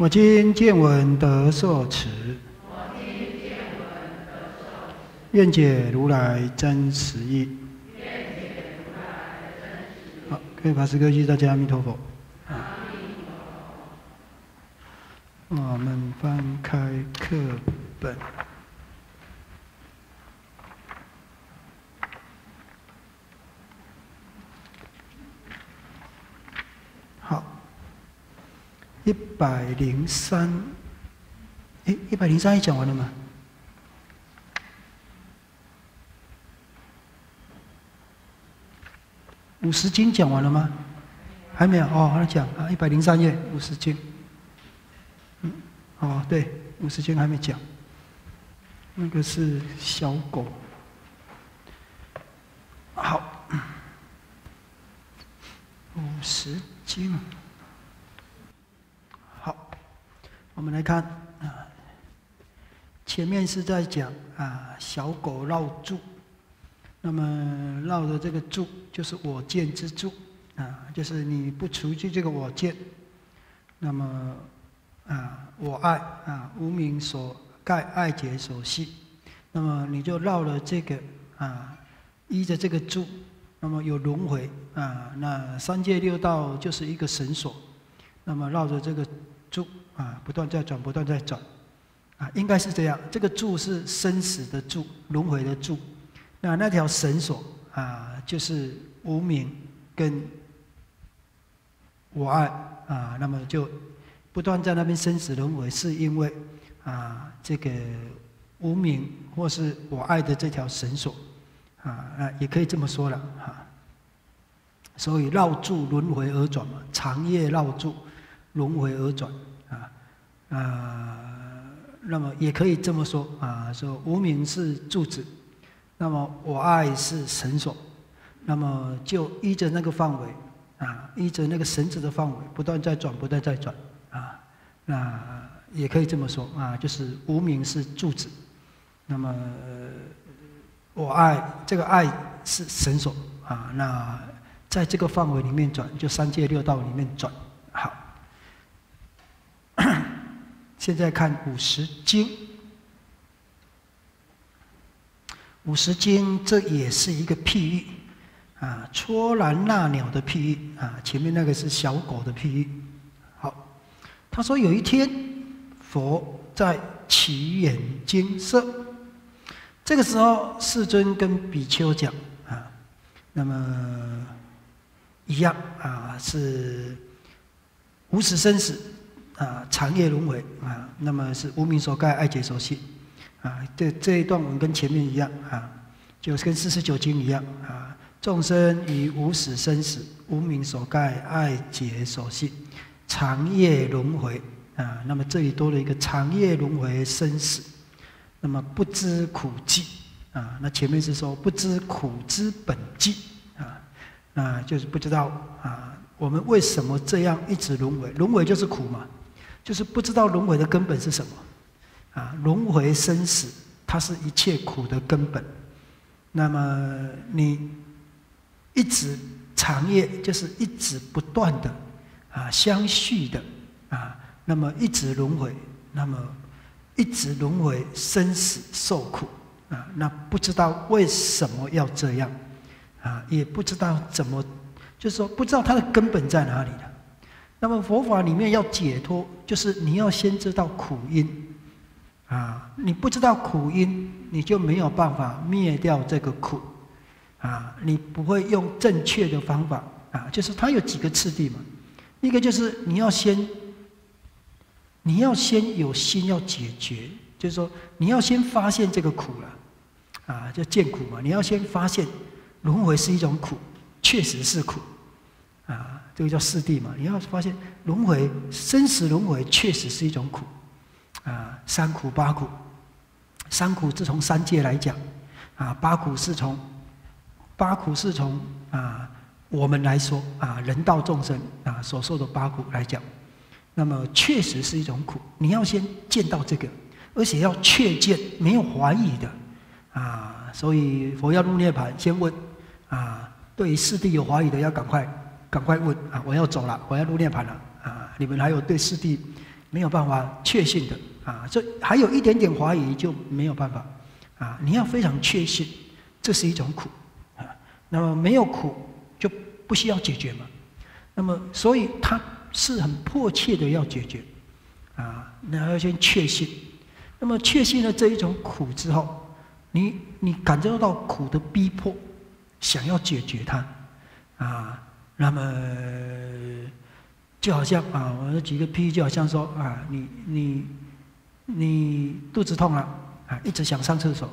我今见闻得受持。愿解如来真实义。好，各位法师、各位大家阿弥陀佛。啊我们翻开课本。一百零三。哎，一百零三也讲完了吗？五十经讲完了吗？还没有哦，还讲啊，一百零三页五十经。嗯，哦，对，五十经还没讲。那个是小狗。好，五十经。好，我们来看啊，前面是在讲啊，小狗绕柱。那么绕的这个柱就是我见之柱啊，就是你不除去这个我见，那么啊我爱啊无名所盖爱结所系，那么你就绕了这个啊依着这个柱，那么有轮回啊，那三界六道就是一个绳索，那么绕着这个柱啊不断在转，不断在转啊，应该是这样，这个柱是生死的柱，轮回的柱。那那条绳索啊，就是无名跟我爱啊，那么就不断在那边生死轮回，是因为啊这个无名或是我爱的这条绳索啊啊，也可以这么说了哈。所以绕住轮回而转嘛，长夜绕住轮回而转啊，那么也可以这么说啊，说无名是柱子。那么我爱是绳索，那么就依着那个范围啊，依着那个绳子的范围，不断在转，不断在转啊。那也可以这么说啊，就是无名是柱子，那么我爱这个爱是绳索啊。那在这个范围里面转，就三界六道里面转。好，现在看五十经。五十经，这也是一个譬喻，啊，戳兰纳鸟的譬喻，啊，前面那个是小狗的譬喻。好，他说有一天，佛在祈眼精色，这个时候世尊跟比丘讲，啊，那么一样啊，是无始生死，啊，长夜轮回，啊，那么是无名所盖，爱结所系。啊，这这一段文跟前面一样啊，就是跟四十九经一样啊。众生于无始生死，无名所盖，爱结所系，长夜轮回啊。那么这里多了一个长夜轮回生死，那么不知苦寂啊。那前面是说不知苦之本寂啊，那就是不知道啊，我们为什么这样一直轮回？轮回就是苦嘛，就是不知道轮回的根本是什么。啊，轮回生死，它是一切苦的根本。那么你一直长夜，就是一直不断的啊，相续的啊，那么一直轮回，那么一直轮回生死受苦啊，那不知道为什么要这样啊，也不知道怎么，就是说不知道它的根本在哪里了。那么佛法里面要解脱，就是你要先知道苦因。啊，你不知道苦因，你就没有办法灭掉这个苦，啊，你不会用正确的方法，啊，就是它有几个次第嘛，一个就是你要先，你要先有心要解决，就是说你要先发现这个苦了，啊，叫见苦嘛，你要先发现轮回是一种苦，确实是苦，这个叫四谛嘛，你要发现轮回生死轮回确实是一种苦。啊，三苦八苦，三苦是从三界来讲，啊，八苦是从八苦是从啊我们来说啊人道众生啊所受的八苦来讲，那么确实是一种苦，你要先见到这个，而且要确见，没有怀疑的啊，所以佛要入涅盘，先问啊，对四谛有怀疑的要赶快赶快问啊，我要走了，我要入涅盘了啊，你们还有对四谛没有办法确信的。啊，这还有一点点怀疑就没有办法，啊，你要非常确信，这是一种苦，啊，那么没有苦就不需要解决嘛，那么所以他是很迫切的要解决，啊，那要先确信，那么确信了这一种苦之后，你你感受到苦的逼迫，想要解决它，啊，那么就好像啊，我举个譬，就好像说啊，你你。你肚子痛了啊，一直想上厕所。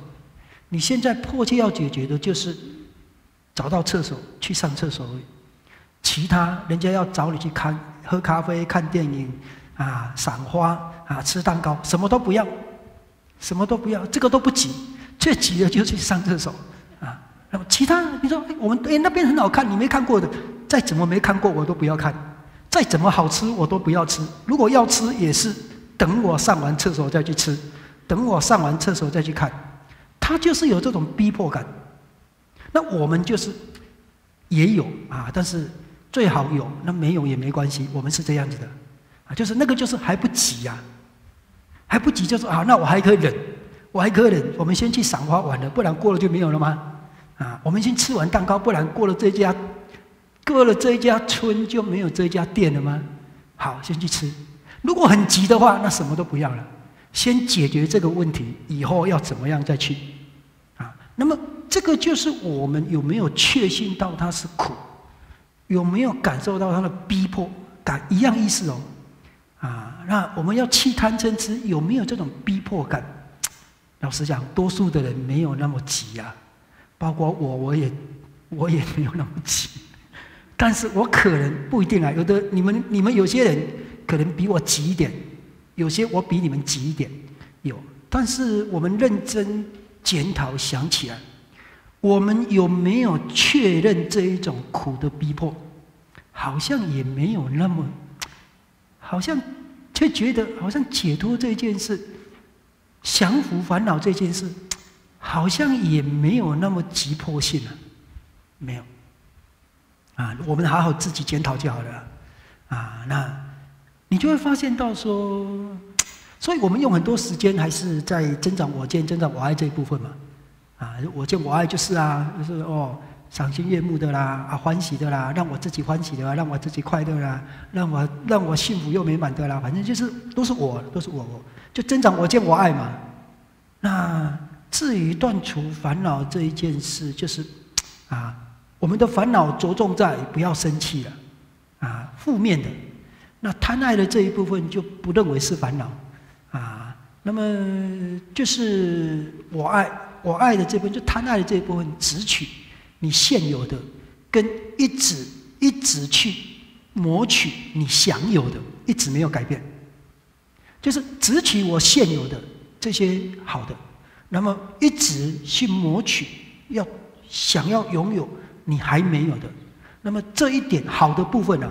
你现在迫切要解决的就是找到厕所去上厕所。其他人家要找你去看喝咖啡、看电影啊、赏花啊、吃蛋糕，什么都不要，什么都不要，这个都不急。最急的就是去上厕所啊。那么其他你说我们哎那边很好看，你没看过的，再怎么没看过我都不要看，再怎么好吃我都不要吃。如果要吃也是。等我上完厕所再去吃，等我上完厕所再去看，他就是有这种逼迫感。那我们就是也有啊，但是最好有，那没有也没关系。我们是这样子的啊，就是那个就是还不急呀，还不急，就是啊，那我还可以忍，我还可以忍。我们先去赏花完了，不然过了就没有了吗？啊，我们先吃完蛋糕，不然过了这家，过了这一家村就没有这家店了吗？好，先去吃。如果很急的话，那什么都不要了，先解决这个问题，以后要怎么样再去，啊？那么这个就是我们有没有确信到它是苦，有没有感受到它的逼迫感一样意思哦，啊？那我们要弃贪嗔痴，有没有这种逼迫感？老实讲，多数的人没有那么急啊，包括我，我也我也没有那么急，但是我可能不一定啊，有的你们你们有些人。可能比我急一点，有些我比你们急一点，有。但是我们认真检讨想起来，我们有没有确认这一种苦的逼迫？好像也没有那么，好像却觉得好像解脱这件事，降服烦恼这件事，好像也没有那么急迫性了，没有。啊，我们好好自己检讨就好了。啊，那。你就会发现到说，所以我们用很多时间还是在增长我见、增长我爱这一部分嘛。啊，我见我爱就是啊，就是哦，赏心悦目的啦，啊，欢喜的啦，让我自己欢喜的啦，让我自己快乐啦，让我让我幸福又美满的啦，反正就是都是我，都是我，我就增长我见我爱嘛。那至于断除烦恼这一件事，就是啊，我们的烦恼着重在不要生气了，啊，负面的。那贪爱的这一部分就不认为是烦恼，啊，那么就是我爱我爱的这部分，就贪爱的这一部分，只取你现有的，跟一直一直去谋取你享有的，一直没有改变，就是只取我现有的这些好的，那么一直去谋取要想要拥有你还没有的，那么这一点好的部分呢？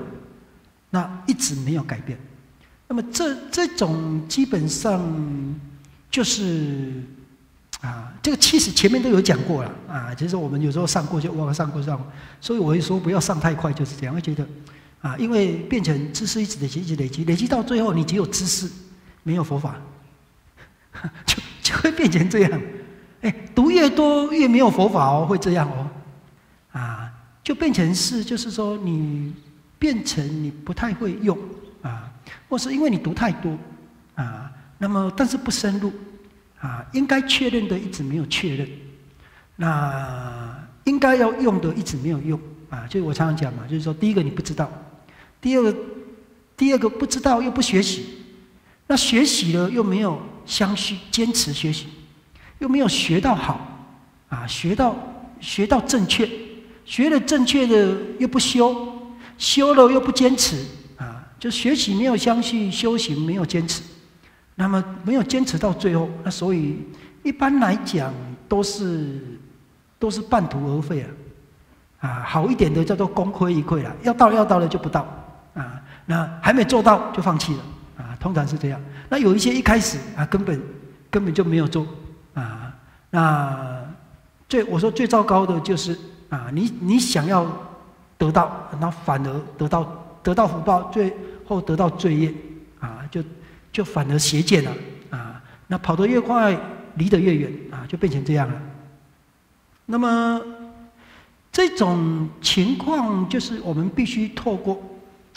那一直没有改变，那么这这种基本上就是啊，这个其实前面都有讲过了啊，其实我们有时候上过就忘了上过上过，所以我会说不要上太快，就是这样，会觉得啊，因为变成知识一直累积，一直累积，累积到最后你只有知识，没有佛法，就就会变成这样，哎，读越多越没有佛法哦，会这样哦，啊，就变成是就是说你。变成你不太会用啊，或是因为你读太多啊，那么但是不深入啊，应该确认的一直没有确认，那应该要用的一直没有用啊，就我常常讲嘛，就是说第一个你不知道，第二个第二个不知道又不学习，那学习了又没有相续坚持学习，又没有学到好啊，学到学到正确，学了正确的又不修。修了又不坚持啊，就学习没有相信，修行没有坚持，那么没有坚持到最后，那所以一般来讲都是都是半途而废啊。啊，好一点的叫做功亏一篑了，要到要到了就不到啊，那还没做到就放弃了啊，通常是这样。那有一些一开始啊，根本根本就没有做啊，那最我说最糟糕的就是啊，你你想要得到，那反而得到得到福报，最后得到罪业啊，就就反而邪见了啊，那跑得越快，离得越远啊，就变成这样了。那么。这种情况就是我们必须透过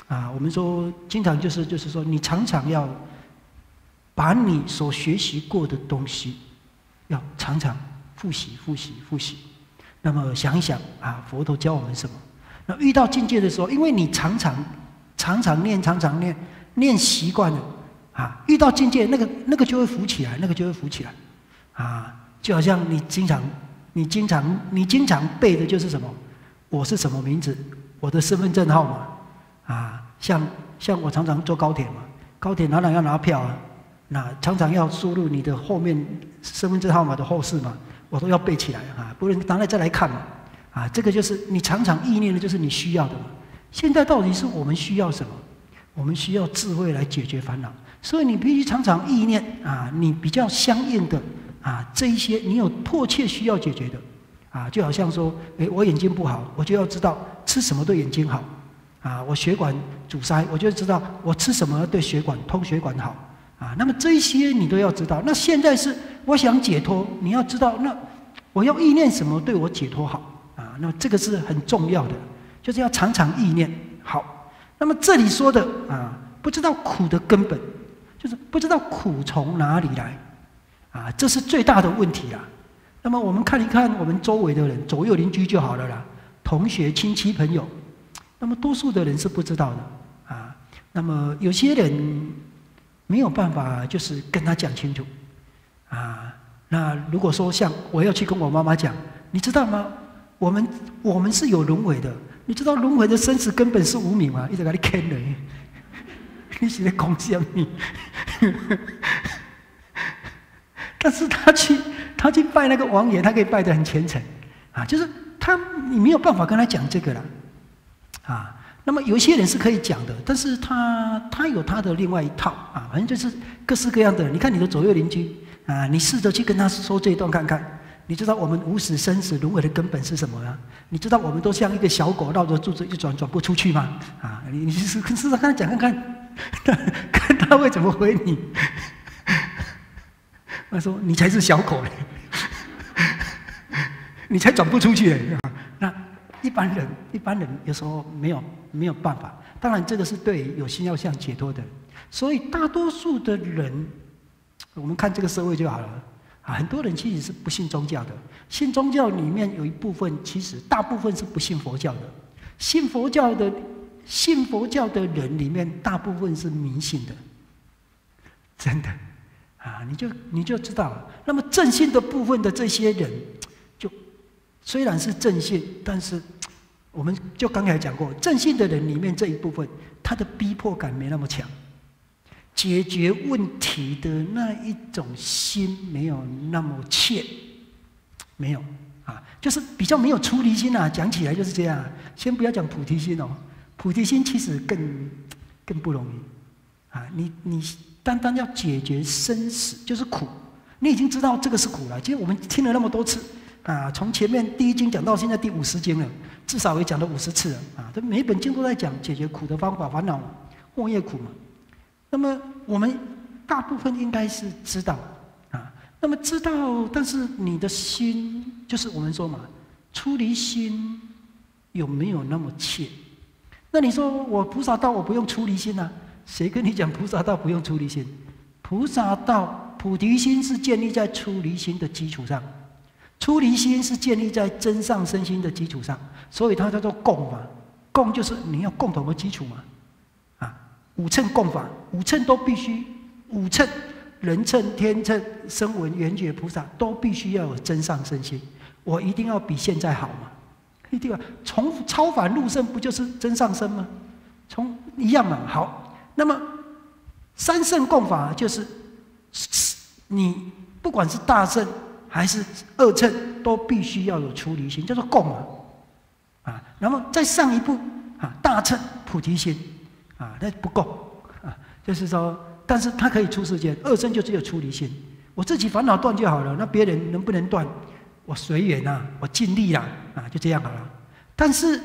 啊，我们说经常就是就是说，你常常要把你所学习过的东西，要常常复习、复习、复习。那么想一想啊，佛陀教我们什么？那遇到境界的时候，因为你常常常常念、常常念，念习惯了啊，遇到境界，那个那个就会浮起来，那个就会浮起来啊，就好像你经常。你经常你经常背的就是什么？我是什么名字？我的身份证号码啊，像像我常常坐高铁嘛，高铁哪哪要拿票啊，那常常要输入你的后面身份证号码的后事嘛，我都要背起来啊，不能拿来再来看嘛，啊，这个就是你常常意念的，就是你需要的嘛。现在到底是我们需要什么？我们需要智慧来解决烦恼，所以你必须常常意念啊，你比较相应的。啊，这一些你有迫切需要解决的，啊，就好像说，诶，我眼睛不好，我就要知道吃什么对眼睛好，啊，我血管阻塞，我就知道我吃什么对血管通血管好，啊，那么这一些你都要知道。那现在是我想解脱，你要知道，那我要意念什么对我解脱好，啊，那这个是很重要的，就是要常常意念好。那么这里说的啊，不知道苦的根本，就是不知道苦从哪里来。啊，这是最大的问题啦。那么我们看一看我们周围的人，左右邻居就好了啦，同学、亲戚、朋友。那么多数的人是不知道的啊。那么有些人没有办法，就是跟他讲清楚啊。那如果说像我要去跟我妈妈讲，你知道吗？我们我们是有轮回的。你知道轮回的生死根本是无名吗？一直给你坑人，你是在讲什么？但是他去，他去拜那个王爷，他可以拜得很虔诚，啊，就是他你没有办法跟他讲这个了，啊，那么有些人是可以讲的，但是他他有他的另外一套啊，反正就是各式各样的。你看你的左右邻居啊，你试着去跟他说这一段看看，你知道我们无始生死轮回的根本是什么吗？你知道我们都像一个小狗绕着柱子一转转不出去吗？啊，你你试试着跟他讲看看，看他会怎么回你。他说：“你才是小狗嘞，你才转不出去嘞。那一般人，一般人有时候没有没有办法。当然，这个是对有心要向解脱的。所以，大多数的人，我们看这个社会就好了。啊，很多人其实是不信宗教的。信宗教里面有一部分，其实大部分是不信佛教的。信佛教的，信佛教的人里面，大部分是迷信的，真的。”啊，你就你就知道了，那么正信的部分的这些人，就虽然是正信，但是我们就刚才讲过，正信的人里面这一部分，他的逼迫感没那么强，解决问题的那一种心没有那么切，没有啊，就是比较没有出离心啊。讲起来就是这样，先不要讲菩提心哦，菩提心其实更更不容易啊，你你。单单要解决生死就是苦，你已经知道这个是苦了。其实我们听了那么多次啊，从前面第一经讲到现在第五十经了，至少也讲了五十次了啊。这每一本经都在讲解决苦的方法，烦恼祸业苦嘛。那么我们大部分应该是知道啊。那么知道，但是你的心就是我们说嘛，出离心有没有那么切？那你说我菩萨道，我不用出离心呢？谁跟你讲菩萨道不用出离心？菩萨道菩提心是建立在出离心的基础上，出离心是建立在真上身心的基础上，所以它叫做共嘛。共就是你要共同的基础嘛。五乘共法，五乘都必须，五乘人乘、天乘、声闻、缘觉菩萨都必须要有真上身心。我一定要比现在好嘛？一定要从超凡入圣，不就是真上身吗？从一样嘛，好。那么三圣共法就是你不管是大乘还是二乘，都必须要有出离心，叫做共啊，啊，然后再上一步啊，大乘菩提心啊，那不够啊，就是说，但是他可以出世间，二乘就只有出离心，我自己烦恼断就好了，那别人能不能断，我随缘呐，我尽力啦，啊，就这样好了。但是，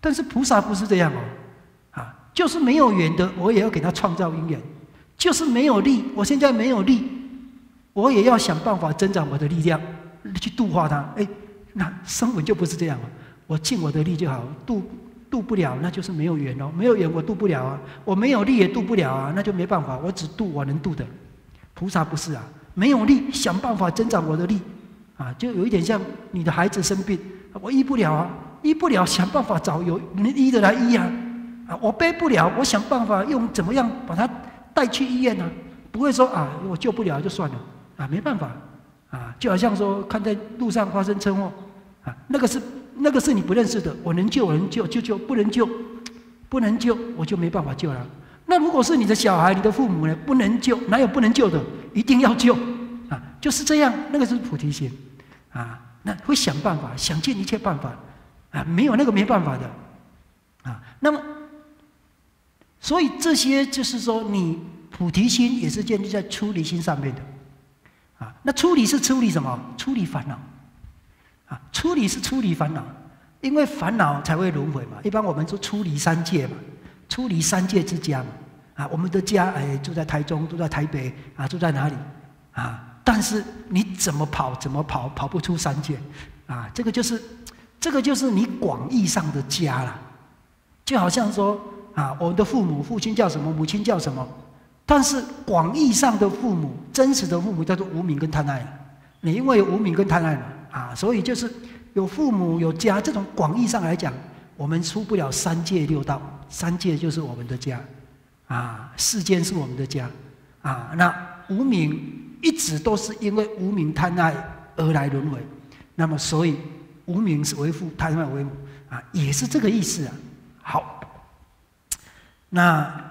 但是菩萨不是这样哦，啊，就是没有缘的，我也要给他创造因缘；就是没有力，我现在没有力。我也要想办法增长我的力量，去度化他。哎，那声闻就不是这样了。我尽我的力就好，度度不了，那就是没有缘哦。没有缘，我度不了啊。我没有力也度不了啊，那就没办法。我只度我能度的。菩萨不是啊，没有力，想办法增长我的力啊，就有一点像你的孩子生病，我医不了啊，医不了，想办法找有能医的来医啊。啊，我背不了，我想办法用怎么样把他带去医院呢？不会说啊，我救不了就算了。啊，没办法，啊，就好像说看在路上发生车祸，啊，那个是那个是你不认识的，我能救，我能救，救救，不能救，不能救，我就没办法救了。那如果是你的小孩，你的父母呢？不能救，哪有不能救的？一定要救，啊，就是这样，那个是菩提心，啊，那会想办法，想尽一切办法，啊，没有那个没办法的，啊，那么，所以这些就是说，你菩提心也是建立在出离心上面的。啊，那出离是出离什么？出离烦恼，啊，处理是处理烦恼，因为烦恼才会轮回嘛。一般我们说出离三界嘛，出离三界之家嘛。啊，我们的家哎，住在台中，住在台北，啊，住在哪里？啊，但是你怎么跑，怎么跑，跑不出三界，啊，这个就是，这个就是你广义上的家了。就好像说，啊，我的父母，父亲叫什么，母亲叫什么。但是广义上的父母，真实的父母叫做无名跟贪爱。你因为有无名跟贪爱嘛，啊，所以就是有父母有家，这种广义上来讲，我们出不了三界六道，三界就是我们的家，啊，世间是我们的家，啊，那无名一直都是因为无名贪爱而来轮回，那么所以无名是为父，贪爱为母，啊，也是这个意思啊。好，那。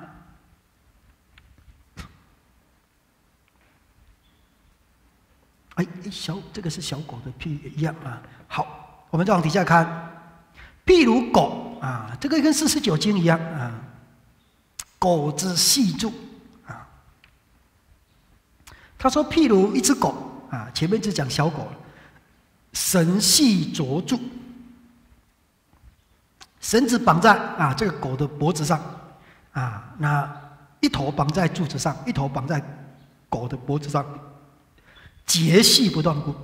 哎，小这个是小狗的屁一样啊。好，我们再往底下看，譬如狗啊，这个跟四十九经一样啊。狗之细住啊，他说譬如一只狗啊，前面就讲小狗了，绳系着住，绳子绑在啊这个狗的脖子上啊，那一头绑在柱子上，一头绑在狗的脖子上。节系不断故，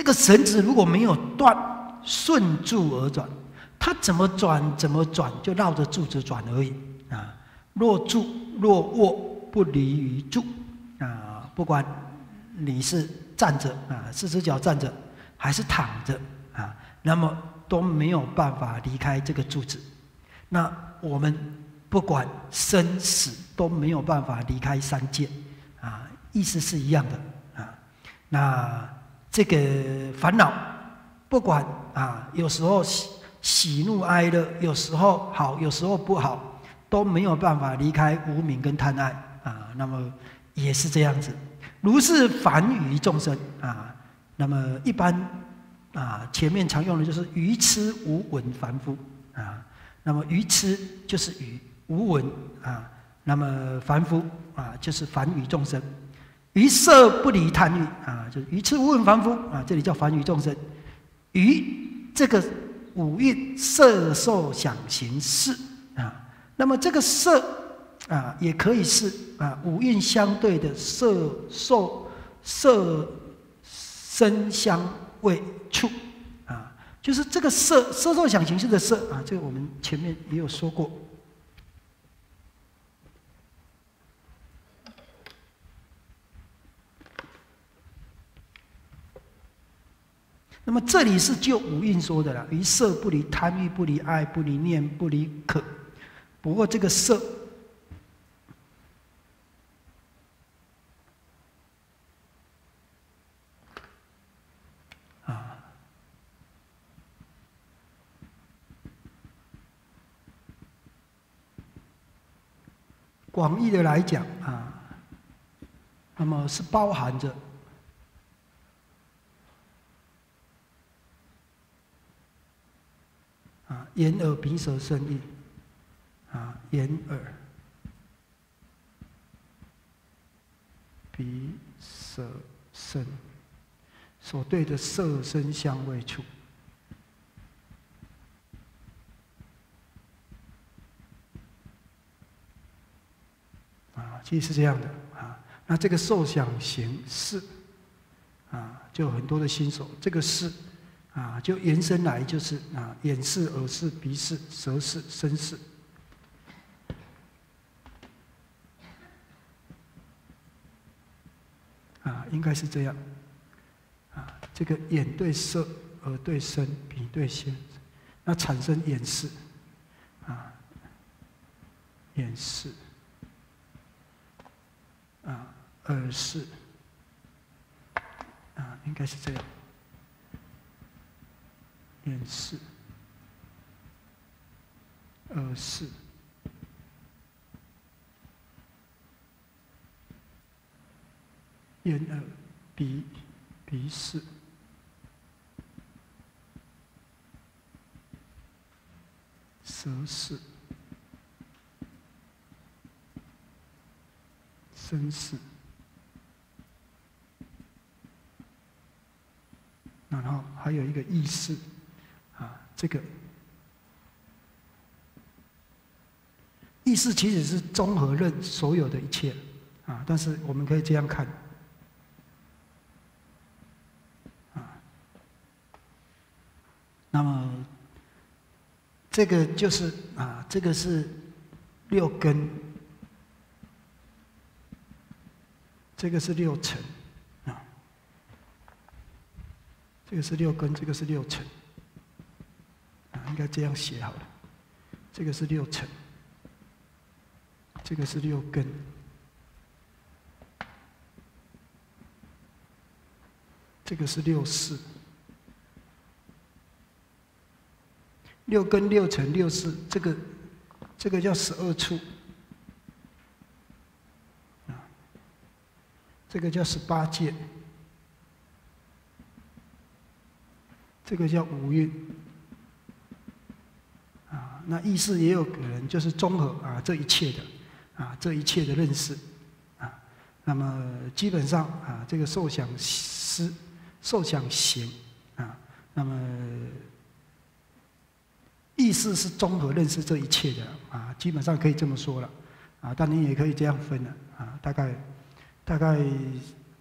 这个绳子如果没有断，顺柱而转，它怎么转怎么转，就绕着柱子转而已啊。若住若卧，不离于柱啊。不管你是站着啊，四只脚站着，还是躺着啊，那么都没有办法离开这个柱子。那我们不管生死，都没有办法离开三界啊。意思是一样的啊，那这个烦恼，不管啊，有时候喜喜怒哀乐，有时候好，有时候不好，都没有办法离开无名跟贪爱啊。那么也是这样子，如是凡愚众生啊。那么一般啊，前面常用的就是愚痴无闻凡夫啊。那么愚痴就是愚无闻啊，那么凡夫啊，就是凡愚众生。于色不离贪欲啊，就是愚痴无闻凡夫啊，这里叫凡愚众生。于这个五蕴色受想行识啊，那么这个色啊，也可以是啊五蕴相对的色受色声香味触啊，就是这个色色受想行识的色啊，这个我们前面也有说过。那么这里是就五蕴说的了，于色不离贪欲，不离爱，不离念，不离渴。不过这个色啊，广义的来讲啊，那么是包含着眼耳鼻舌身意啊眼耳鼻舌身所对的色身香味触。啊，其实是这样的啊。那这个受想行识，啊，就很多的新手。这个识，啊，就延伸来就是啊，眼视、耳视、鼻视、舌视、身视。啊，应该是这样。啊，这个眼对色，耳对声，鼻对心，那产生眼视，啊，眼视。啊，耳视，啊，应该是这样，眼识，耳识，眼耳鼻鼻识，舌识。真是，然后还有一个意识，这个。意思其实是综合论所有的一切，啊，但是我们可以这样看，啊，那么这个就是啊，这个是六根。这个是六层，啊，这个是六根，这个是六层，啊，应该这样写好了。这个是六层，这个是六根，这个是六四，六根、六层、六四，这个这个叫十二处。啊这个叫十八界，这个叫五蕴，那意识也有可能就是综合啊这一切的，啊这一切的认识，啊，那么基本上啊这个受想思、受想行，啊，那么意识是综合认识这一切的，啊，基本上可以这么说了，啊，但你也可以这样分了，啊，大概。大概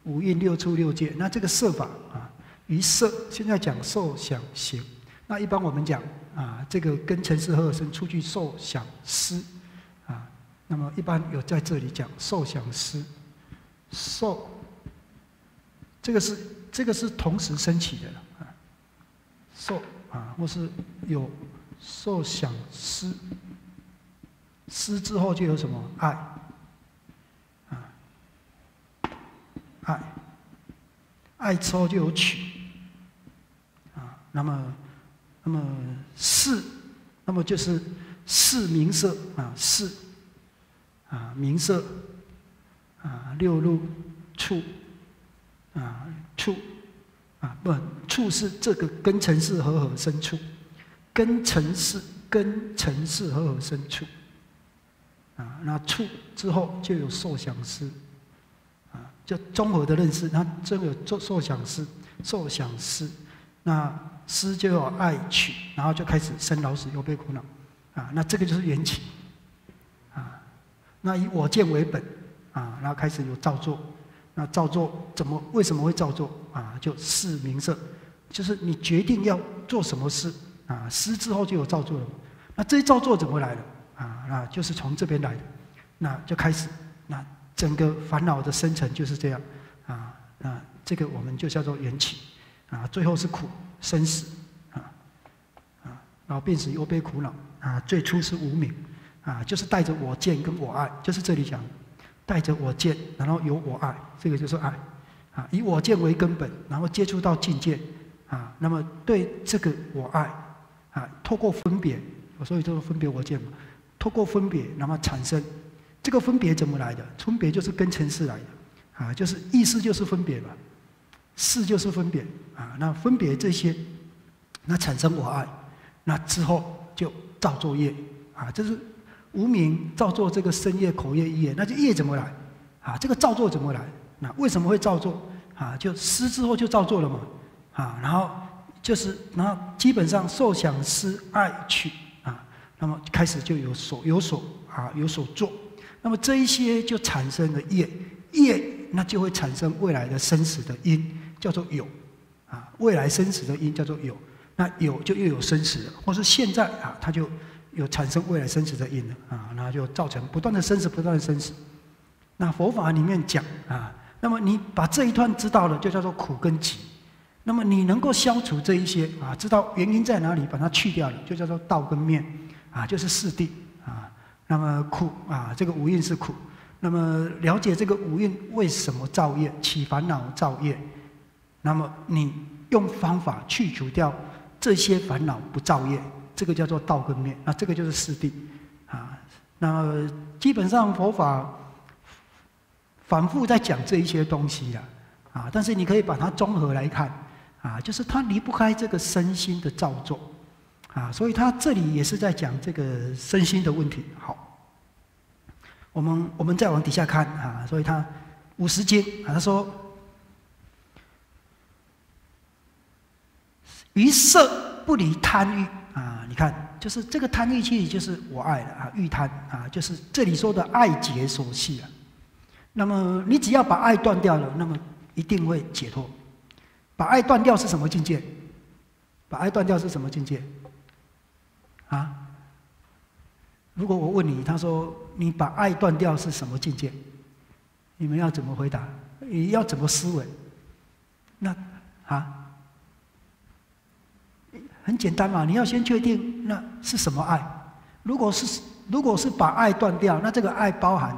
五蕴六处六界，那这个色法啊，于色现在讲受想行，那一般我们讲啊，这个跟陈世合生出去受想思啊，那么一般有在这里讲受想思，受这个是这个是同时升起的了啊，受啊或是有受想思，思之后就有什么爱。啊爱，爱之后就有取，啊，那么，那么四，那么就是四名色啊，四，啊名色，啊六路触，啊触，啊不，触是这个跟尘世合合生处，跟尘世跟尘世合合生处，啊那触之后就有受想思。啊就综合的认识，那真有受受想思，受想思，那思就有爱取，然后就开始生老死忧悲苦恼，啊，那这个就是缘起，啊，那以我见为本，啊，然后开始有造作，那造作怎么为什么会造作？啊，就事名色，就是你决定要做什么事，啊，思之后就有造作了，那这些造作怎么来的？啊，那就是从这边来的，那就开始那。整个烦恼的生成就是这样，啊啊，这个我们就叫做缘起，啊，最后是苦。生死，啊啊，然后病死又悲苦恼，啊，最初是无名，啊，就是带着我见跟我爱，就是这里讲，带着我见，然后有我爱，这个就是爱，啊，以我见为根本，然后接触到境界，啊，那么对这个我爱，啊，透过分别，我所以就是分别我见嘛，透过分别，那么产生。这个分别怎么来的？分别就是跟尘世来的，啊，就是意思就是分别嘛，事就是分别啊，那分别这些，那产生我爱，那之后就造作业啊，这是无名造作这个身业、口业、业，那就业怎么来啊？这个造作怎么来？那为什么会造作啊？就失之后就造作了嘛啊，然后就是然后基本上受想思爱取啊，那么开始就有所有所啊有所做，那么这一些就产生了业业。那就会产生未来的生死的因，叫做有，啊，未来生死的因叫做有，那有就又有生死了，或是现在啊，它就有产生未来生死的因了，啊，那就造成不断的生死，不断的生死。那佛法里面讲啊，那么你把这一段知道了，就叫做苦跟集。那么你能够消除这一些啊，知道原因在哪里，把它去掉了，就叫做道跟面，啊，就是四谛啊。那么苦啊，这个五蕴是苦。那么了解这个五蕴为什么造业、起烦恼造业，那么你用方法去除掉这些烦恼不造业，这个叫做道跟灭，那这个就是四谛啊。那基本上佛法反复在讲这一些东西呀，啊，但是你可以把它综合来看啊，就是它离不开这个身心的造作啊，所以它这里也是在讲这个身心的问题。好。我们我们再往底下看啊，所以他五十斤啊，他说，于色不离贪欲啊，你看，就是这个贪欲其实就是我爱的啊，欲贪啊，就是这里说的爱结所系啊。那么你只要把爱断掉了，那么一定会解脱。把爱断掉是什么境界？把爱断掉是什么境界？啊？如果我问你，他说你把爱断掉是什么境界？你们要怎么回答？你要怎么思维？那啊，很简单嘛，你要先确定那是什么爱。如果是如果是把爱断掉，那这个爱包含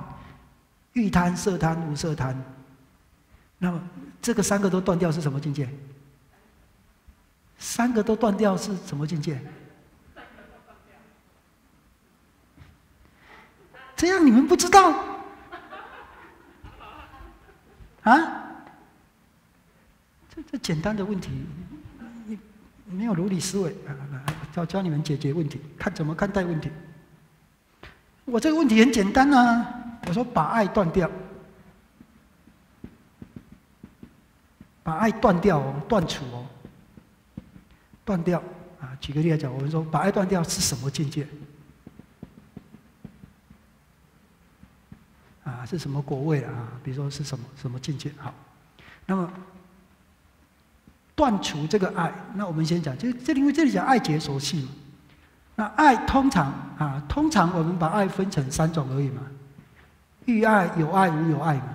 欲贪、色贪、无色贪。那么这个三个都断掉是什么境界？三个都断掉是什么境界？这样你们不知道啊？这这简单的问题，没有逻辑思维啊！教教你们解决问题，看怎么看待问题。我这个问题很简单啊！我说把爱断掉，把爱断掉哦，断除哦，断掉啊！举个例来讲，我们说把爱断掉是什么境界？啊，是什么果位啊？比如说是什么什么境界？好，那么断除这个爱，那我们先讲，就这里因为这里讲爱结所系嘛。那爱通常啊，通常我们把爱分成三种而已嘛，欲爱、有爱、无有爱嘛。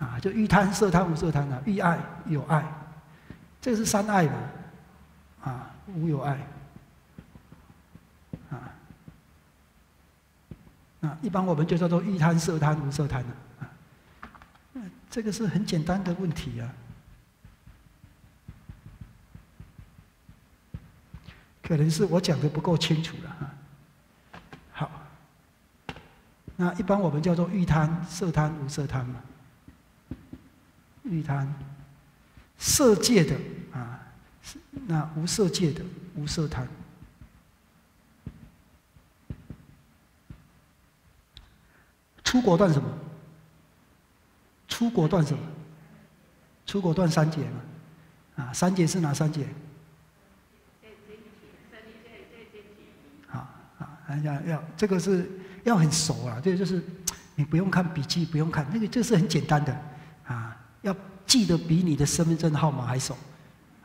啊，就欲贪、色贪、无色贪啊，欲爱、有爱，这是三爱嘛。啊，无有爱。啊，一般我们就叫做欲贪、色贪、无色贪的啊。这个是很简单的问题啊。可能是我讲的不够清楚了哈。好，那一般我们叫做欲贪、色贪、无色贪嘛。欲贪，色界的啊，那无色界的无色贪。出国断什么？出国断什么？出国断三界嘛？啊，三界是哪三界？啊啊，要要这个是要很熟啊，这个就是你不用看笔记，不用看那个，这是很简单的啊，要记得比你的身份证号码还熟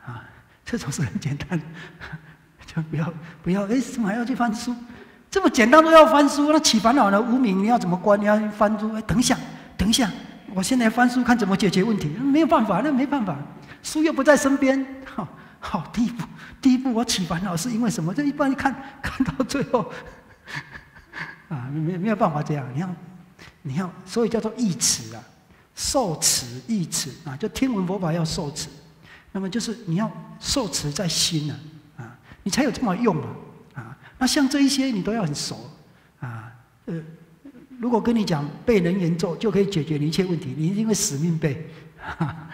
啊，这种是很简单的，就不要不要哎，怎么还要去翻书？这么简单都要翻书，那起烦恼了无名，你要怎么关？你要翻书？哎，等一下，等一下，我现在翻书看怎么解决问题。没有办法，那没办法，书又不在身边。好，好，第一步，第一步，我起烦恼是因为什么？这一般看看到最后，啊，没没有办法这样。你要，你要，所以叫做义持啊，受持义持啊，就天文佛法要受持。那么就是你要受持在心啊，啊，你才有这么用啊。那像这一些你都要很熟，啊，呃，如果跟你讲背人言咒就可以解决你一切问题，你一定会死命背，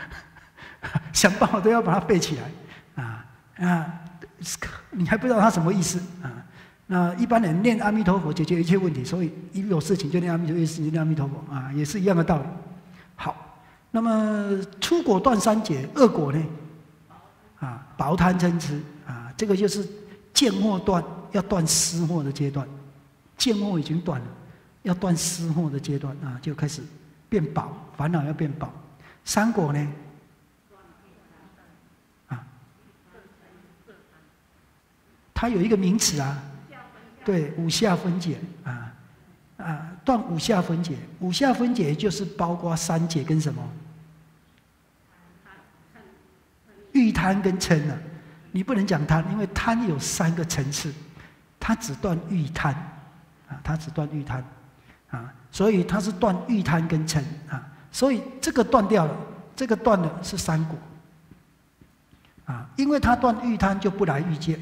想办法都要把它背起来啊啊！你还不知道它什么意思啊？那一般人念阿弥陀佛解决一切问题，所以一有事情就念阿弥陀佛，念阿弥陀佛啊，也是一样的道理。好，那么出果断三劫，恶果呢？啊，薄贪嗔痴啊，这个就是见惑断，要断思惑的阶段，见惑已经断了。要断思惑的阶段啊，就开始变薄，烦恼要变薄。三果呢？啊，它有一个名词啊，对，五下分解啊啊，断五下分解，五下分解就是包括三解跟什么？欲贪跟嗔啊，你不能讲贪，因为贪有三个层次，它只断欲贪啊，它只断欲贪。啊，所以它是断欲贪跟嗔啊，所以这个断掉了，这个断了是三果。啊，因为它断欲贪就不来欲界，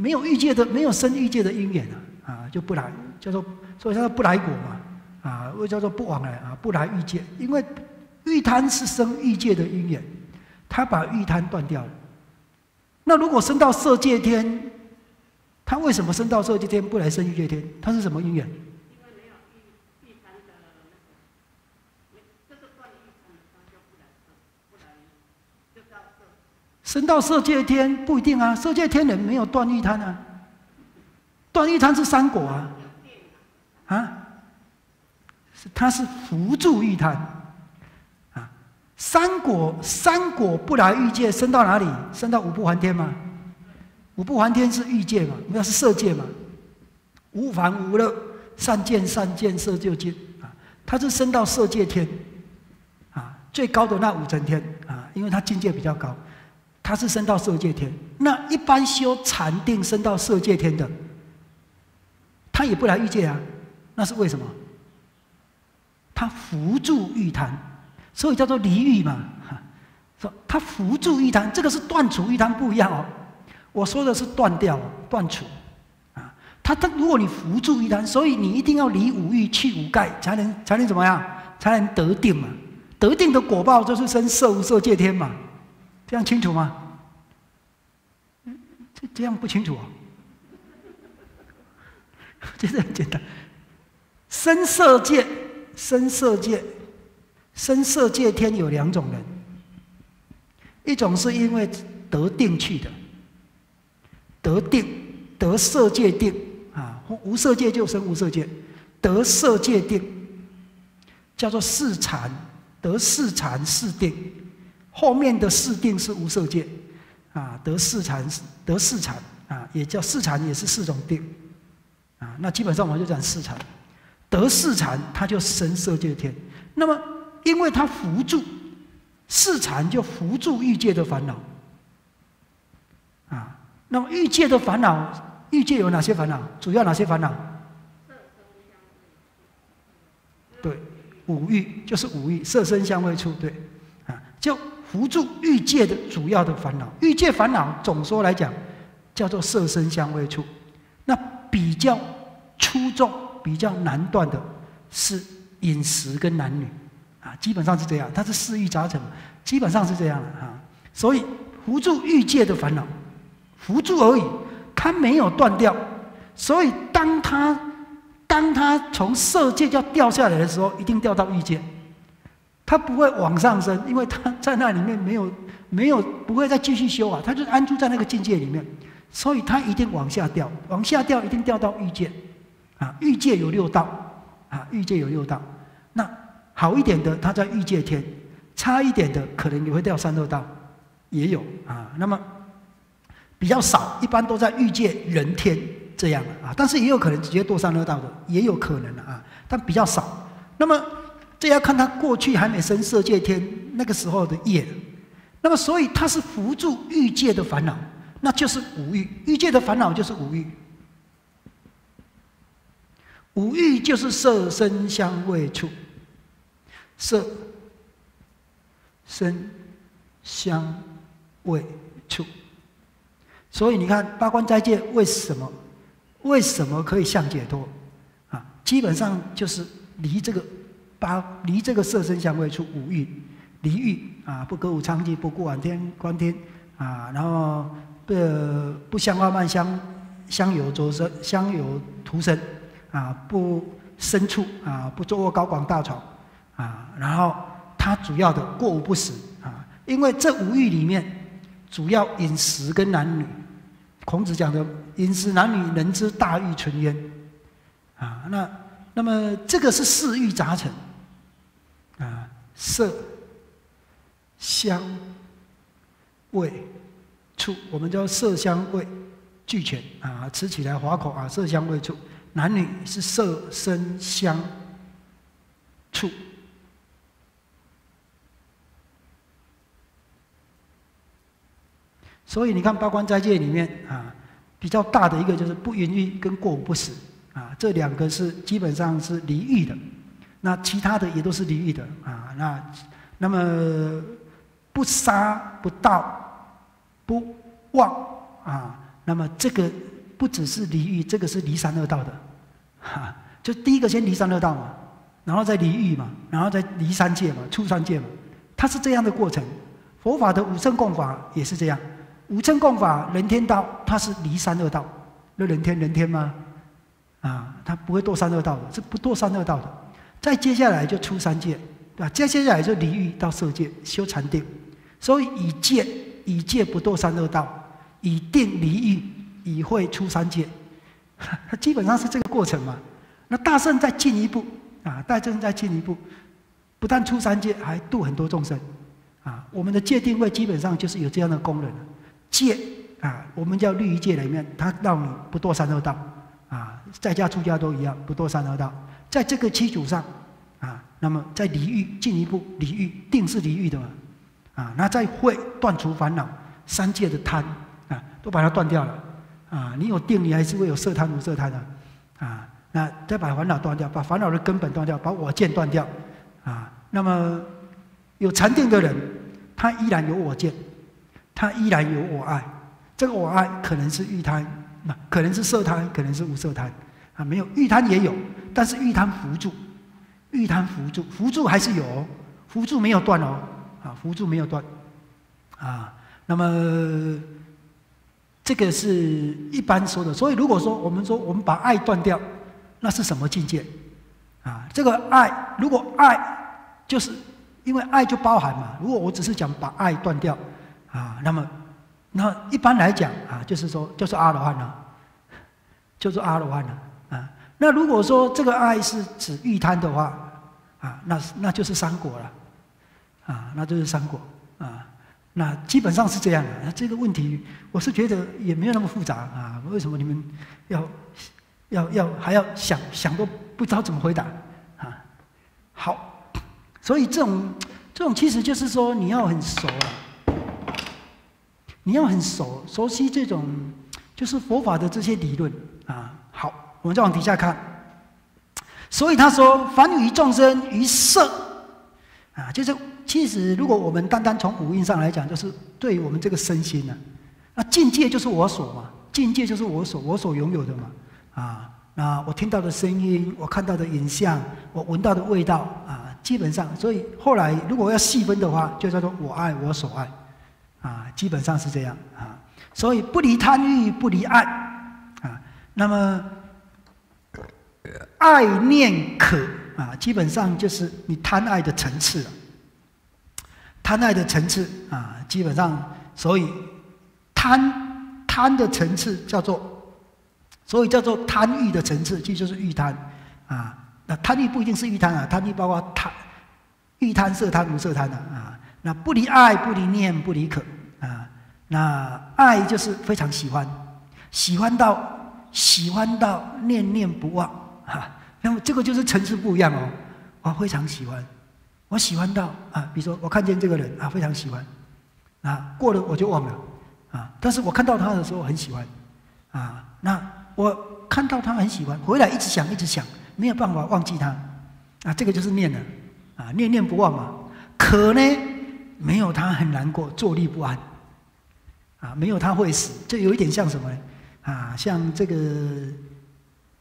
没有欲界的，没有生欲界的因缘啊，啊就不来，叫做所以叫做不来果嘛，啊，又叫做不往来啊，不来欲界，因为欲贪是生欲界的因缘，他把欲贪断掉了。那如果升到色界天，他为什么升到色界天不来生欲界天？他是什么因缘？升到色界天不一定啊，色界天人没有断欲贪啊，断欲贪是三果啊，啊，是他是扶助欲贪，啊，三果三果不来欲界，升到哪里？升到五不还天吗？五不还天是欲界嘛？那是色界嘛？无烦无乐，善见善见，色就见啊，他是升到色界天，啊，最高的那五层天啊，因为他境界比较高。他是升到色界天，那一般修禅定升到色界天的，他也不来欲界啊，那是为什么？他扶助欲贪，所以叫做离欲嘛。说他扶助欲贪，这个是断除欲贪不一样哦。我说的是断掉、断除啊。他他，如果你扶助欲贪，所以你一定要离五欲、去五盖，才能才能怎么样？才能得定嘛。得定的果报就是升色无色界天嘛。这样清楚吗？这这样不清楚啊？就 这很简单。深色界、深色界、深色界天有两种人，一种是因为得定去的，得定得色界定啊，无色界就生无色界，得色界定叫做四禅，得四禅四定。后面的四定是无色界，啊，得四禅，得四禅，啊，也叫四禅，也是四种定，啊，那基本上我们就讲四禅，得四禅，他就生色界天。那么，因为他扶助四禅，就扶助欲界的烦恼，啊，那么欲界的烦恼，欲界有哪些烦恼？主要哪些烦恼？对，五欲就是五欲，色身香味触，对，啊，就。扶助欲界的主要的烦恼，欲界烦恼总说来讲，叫做色身香味触。那比较出众、比较难断的是饮食跟男女，啊，基本上是这样。它是四欲杂陈，基本上是这样的啊。所以扶助欲界的烦恼，扶助而已，它没有断掉。所以当他当他从色界要掉下来的时候，一定掉到欲界。他不会往上升，因为他在那里面没有没有不会再继续修啊，他就安住在那个境界里面，所以他一定往下掉，往下掉一定掉到欲界，啊，欲界有六道，啊，欲界有六道，那好一点的他在欲界天，差一点的可能也会掉三恶道，也有啊，那么比较少，一般都在欲界人天这样啊，但是也有可能直接堕三恶道的，也有可能的啊，但比较少，那么。这要看他过去还没生色界天那个时候的业，那么所以他是扶助欲界的烦恼，那就是五欲。欲界的烦恼就是五欲，五欲就是色、声、香、味、触。色、声、香、味、触。所以你看八关斋戒为什么？为什么可以向解脱啊？基本上就是离这个把离这个色身相位处五欲，离欲啊，不歌舞娼妓，不顾晚天观天啊，然后不不香花漫香香油着身香油涂身啊，不牲畜啊，不坐卧高广大床啊，然后它主要的过午不食啊，因为这五欲里面主要饮食跟男女，孔子讲的饮食男女，人之大欲存焉啊，那那么这个是四欲杂陈。啊，色、香、味、触，我们叫色香味俱全。啊，吃起来滑口啊，色香味触。男女是色声香触，所以你看八关斋戒里面啊，比较大的一个就是不淫欲跟过午不食。啊，这两个是基本上是离欲的，那其他的也都是离欲的啊。那那么不杀不盗不妄啊，那么这个不只是离欲，这个是离三恶道的。哈，就第一个先离三恶道嘛，然后再离欲嘛，然后再离三界嘛，出三界嘛，它是这样的过程。佛法的五乘共法也是这样，五乘共法人天道它是离三恶道，那人天人天吗？啊，它不会堕三恶道的，是不堕三恶道的。再接下来就出三界，对吧？接接下来就离欲到色界修禅定，所以以戒以戒不堕三恶道，以定离欲，以会出三界。它 基本上是这个过程嘛？那大圣再进一步啊，大圣再进一步，不但出三界，还度很多众生啊。我们的戒定位基本上就是有这样的功能。戒啊，我们叫律仪戒里面，它让你不堕三恶道啊，在家出家都一样，不堕三恶道。在这个基础上啊，那么在离欲进一步离欲，定是离欲的嘛啊，那在会断除烦恼，三界的贪啊，都把它断掉了。啊，你有定，你还是会有色贪无色贪的，啊，那再把烦恼断掉，把烦恼的根本断掉，把我见断掉，啊，那么有禅定的人，他依然有我见，他依然有我爱，这个我爱可能是欲贪，那可能是色贪，可能是无色贪，啊，没有欲贪也有，但是欲贪扶住，欲贪扶住，扶住还是有，扶住没有断哦，啊，扶住没有断，啊，那么。这个是一般说的，所以如果说我们说我们把爱断掉，那是什么境界？啊，这个爱，如果爱就是因为爱就包含嘛。如果我只是讲把爱断掉，啊，那么那一般来讲啊，就是说就是阿罗汉了，就是阿罗汉了。那如果说这个爱是指欲贪的话，啊，那那就是三果了，啊，那就是三果啊。那基本上是这样的。那这个问题，我是觉得也没有那么复杂啊。为什么你们要要要还要想想都不知道怎么回答啊？好，所以这种这种其实就是说你要很熟啊，你要很熟熟悉这种就是佛法的这些理论啊。我们再往底下看。所以他说：“凡于众生于色啊，就是。”其实，如果我们单单从五蕴上来讲，就是对于我们这个身心呢，那境界就是我所嘛，境界就是我所我所拥有的嘛，啊，那我听到的声音，我看到的影像，我闻到的味道啊，基本上，所以后来如果要细分的话，就叫做我爱我所爱，啊，基本上是这样啊，所以不离贪欲，不离爱，啊，那么爱念可啊，基本上就是你贪爱的层次了。贪爱的层次啊，基本上，所以贪贪的层次叫做，所以叫做贪欲的层次，其实就是欲贪啊。那贪欲不一定是欲贪啊，贪欲包括贪欲贪、色贪、无色贪的啊。那不离爱，不离念，不离可啊。那爱就是非常喜欢，喜欢到喜欢到念念不忘哈。那么这个就是层次不一样哦，我非常喜欢。我喜欢到啊，比如说我看见这个人啊，非常喜欢，啊，过了我就忘了，啊，但是我看到他的时候很喜欢，啊，那我看到他很喜欢，回来一直想一直想，没有办法忘记他，啊，这个就是念了，啊，念念不忘嘛。可呢，没有他很难过，坐立不安，啊，没有他会死，这有一点像什么呢？啊，像这个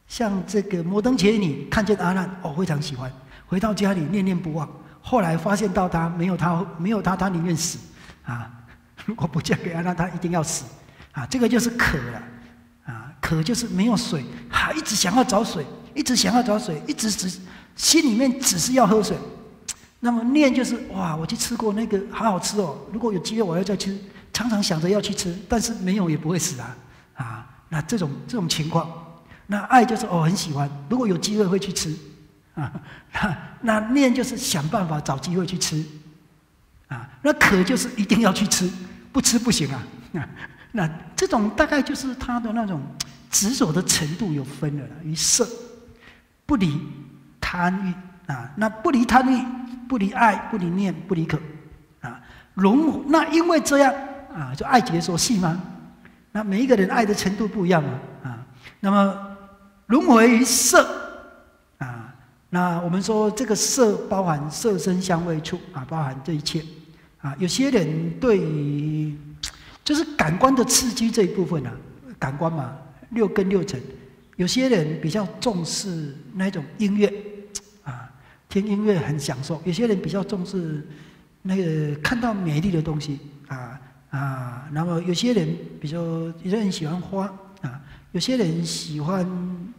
像这个摩登杰尼看见阿难，哦，非常喜欢，回到家里念念不忘。后来发现到他没有他没有他，他宁愿死啊！如果不嫁给阿难，他一定要死啊！这个就是渴了啊，渴就是没有水，还一直想要找水，一直想要找水，一直只心里面只是要喝水。那么念就是哇，我去吃过那个，好好吃哦！如果有机会，我要再吃。常常想着要去吃，但是没有也不会死啊！啊，那这种这种情况，那爱就是哦很喜欢，如果有机会会去吃啊。那那念就是想办法找机会去吃啊。那渴就是一定要去吃，不吃不行啊。啊那这种大概就是他的那种执着的程度有分了，于色不离贪欲啊，那不离贪欲。不离爱，不离念，不离渴，啊，轮那因为这样啊，就爱结所系吗？那每一个人爱的程度不一样嘛，啊，那么轮回于色，啊，那我们说这个色包含色身香味触啊，包含这一切，啊，有些人对于就是感官的刺激这一部分啊，感官嘛，六根六尘，有些人比较重视那种音乐啊。听音乐很享受，有些人比较重视那个看到美丽的东西啊啊，那么有些人比较有些人喜欢花，有些人喜欢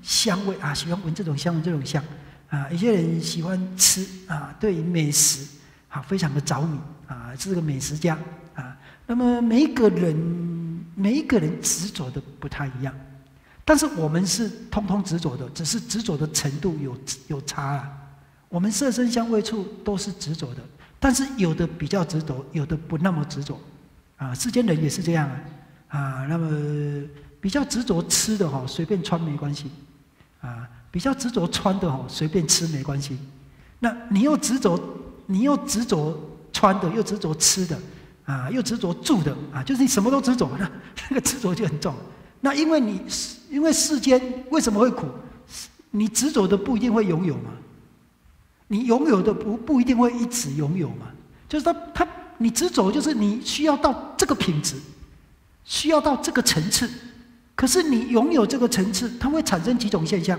香味啊，喜欢闻这种香这种香啊，有些人喜欢吃啊，对美食啊非常的着迷啊，是个美食家啊。那么每一个人每一个人执着的不太一样，但是我们是通通执着的，只是执着的程度有有差啊。我们色身香味触都是执着的，但是有的比较执着，有的不那么执着，啊，世间人也是这样啊，啊，那么比较执着吃的哈，随便穿没关系，啊，比较执着穿的哈，随便吃没关系，那你又执着，你又执着穿的，又执着吃的，啊，又执着住的，啊，就是你什么都执着，那 那个执着就很重。那因为你因为世间为什么会苦？你执着的不一定会拥有嘛。你拥有的不不一定会一直拥有嘛？就是他他你执着，就是你需要到这个品质，需要到这个层次。可是你拥有这个层次，它会产生几种现象。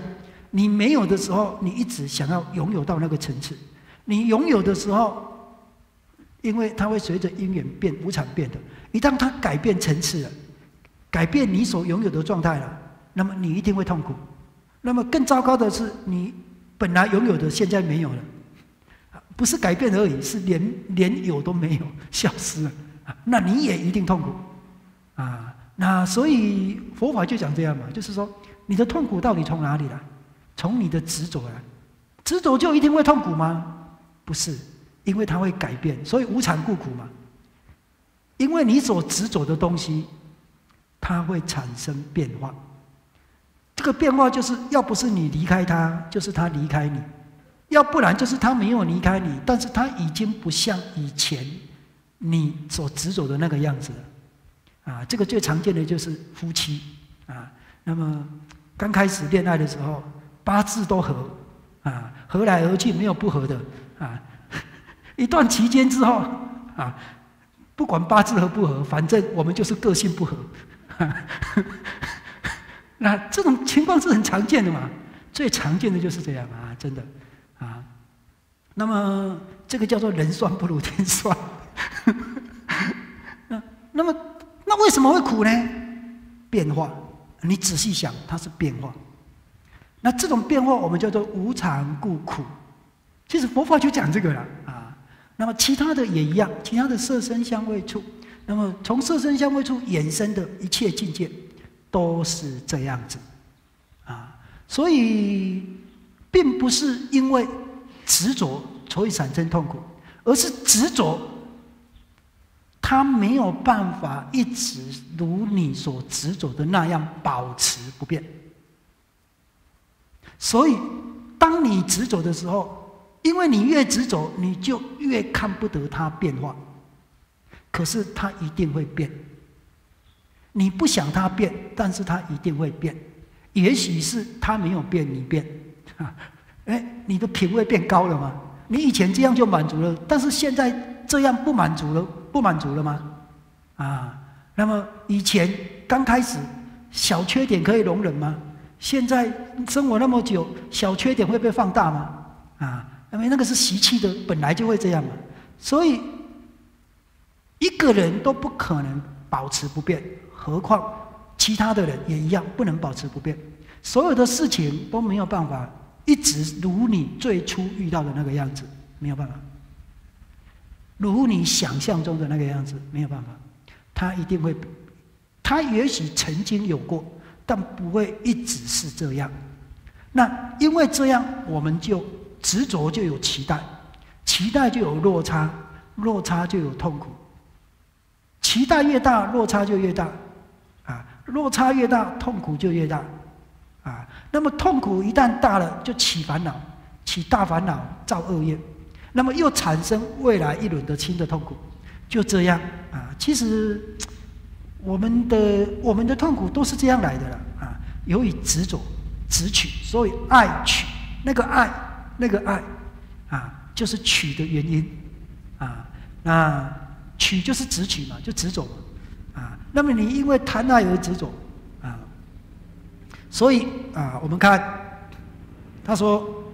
你没有的时候，你一直想要拥有到那个层次；你拥有的时候，因为它会随着因缘变无常变的。一旦它改变层次了，改变你所拥有的状态了，那么你一定会痛苦。那么更糟糕的是你。本来拥有的，现在没有了，不是改变而已，是连连有都没有，消失了！那你也一定痛苦啊！那所以佛法就讲这样嘛，就是说你的痛苦到底从哪里来？从你的执着来，执着就一定会痛苦吗？不是，因为它会改变，所以无常故苦嘛。因为你所执着的东西，它会产生变化。这个变化就是要不是你离开他，就是他离开你；要不然就是他没有离开你，但是他已经不像以前你所执着的那个样子了。啊，这个最常见的就是夫妻啊。那么刚开始恋爱的时候，八字都合啊，合来合去没有不合的啊。一段期间之后啊，不管八字合不合，反正我们就是个性不合。那这种情况是很常见的嘛？最常见的就是这样啊，真的啊。那么这个叫做人算不如天算。那那么为什么会苦呢？变化，你仔细想，它是变化。那这种变化我们叫做无常故苦。其实佛法就讲这个了啊。那么其他的也一样，其他的色身香味触，那么从色身香味触衍生的一切境界。都是这样子，啊，所以并不是因为执着所以产生痛苦，而是执着，他没有办法一直如你所执着的那样保持不变。所以，当你执着的时候，因为你越执着，你就越看不得它变化。可是它一定会变。你不想它变，但是它一定会变。也许是它没有变，你变，啊，哎，你的品味变高了吗？你以前这样就满足了，但是现在这样不满足了，不满足了吗？啊，那么以前刚开始小缺点可以容忍吗？现在生活那么久，小缺点会被放大吗？啊，因为那个是习气的，本来就会这样嘛。所以一个人都不可能保持不变，何况其他的人也一样不能保持不变。所有的事情都没有办法一直如你最初遇到的那个样子，没有办法。如你想象中的那个样子，没有办法。他一定会，他也许曾经有过。但不会一直是这样。那因为这样，我们就执着就有期待，期待就有落差，落差就有痛苦。期待越大，落差就越大，啊，落差越大，痛苦就越大，那么痛苦一旦大了，就起烦恼，起大烦恼，造恶业，那么又产生未来一轮的新的痛苦，就这样啊，其实。我们的我们的痛苦都是这样来的了啊！由于执着、执取，所以爱取那个爱，那个爱啊，就是取的原因啊。那取就是执取嘛，就执着嘛啊。那么你因为贪爱而执着，所以啊，我们看他说，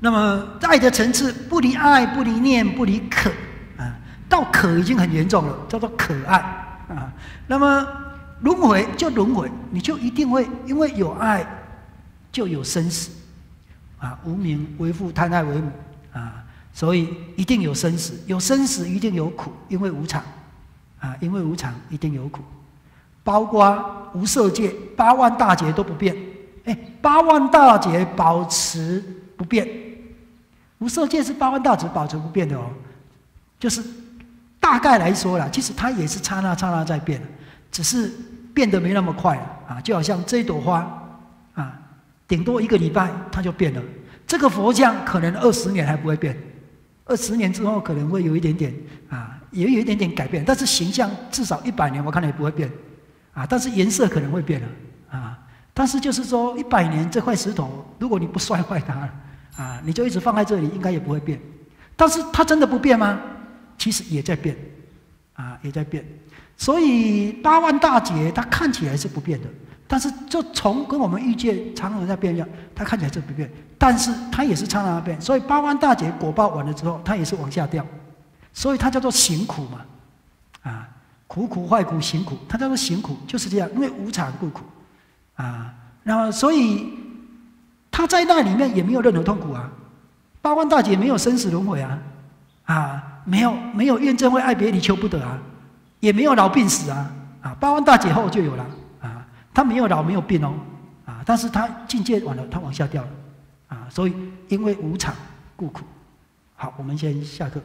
那么爱的层次不离爱，不离念，不离可。到可已经很严重了，叫做可爱啊。那么轮回就轮回，你就一定会因为有爱，就有生死啊。无名为父，贪爱为母啊，所以一定有生死。有生死一定有苦，因为无常啊，因为无常一定有苦。包括无色界八万大劫都不变，哎，八万大劫保持不变。无色界是八万大劫保持不变的哦，就是。大概来说啦，其实它也是刹那刹那在变，只是变得没那么快了啊。就好像这朵花啊，顶多一个礼拜它就变了。这个佛像可能二十年还不会变，二十年之后可能会有一点点啊，也有一点点改变。但是形象至少一百年我看了也不会变啊。但是颜色可能会变了啊。但是就是说一百年这块石头，如果你不摔坏它啊，你就一直放在这里，应该也不会变。但是它真的不变吗？其实也在变，啊，也在变，所以八万大劫它看起来是不变的，但是就从跟我们遇见常常在变样，它看起来是不变，但是它也是刹那变，所以八万大劫果报完了之后，它也是往下掉，所以它叫做行苦嘛，啊，苦苦坏苦行苦，他叫做行苦，就是这样，因为无常故苦，啊，那么所以他在那里面也没有任何痛苦啊，八万大劫没有生死轮回啊，啊。没有没有怨憎会爱别离求不得啊，也没有老病死啊啊！八万大劫后就有了啊，他没有老没有病哦啊，但是他境界完了，他往下掉了啊，所以因为无常故苦。好，我们先下课。